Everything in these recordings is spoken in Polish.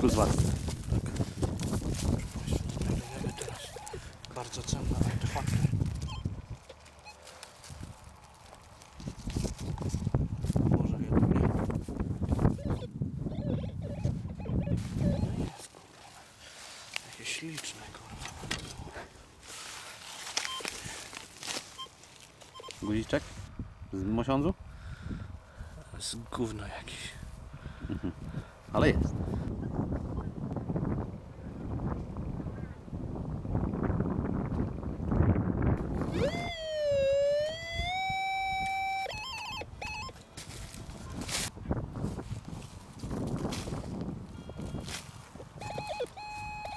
plus VAT. Bardzo cenne artefakty. Może jednak nie. Jest, kurwa. Jakie śliczne, kurwa. Guziczek z mosiądzu? Z gówno jakiś. Ale jest.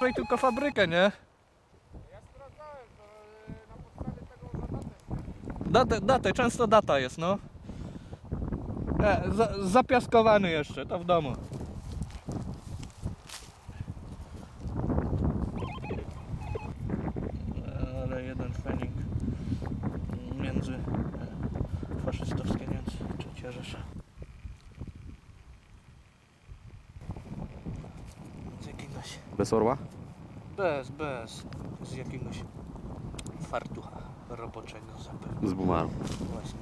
Tutaj tylko fabrykę, nie? Datę, datę, często data jest, no. E, za, zapiaskowany jeszcze, to w domu. E, Ale jeden fenik między e, faszystowskie Niemcy, trzecia Rzesza. Z jakiegoś Bez orła? bez, bez. Z jakiegoś fartucha roboczego zapewne. Z bumaru. Właśnie.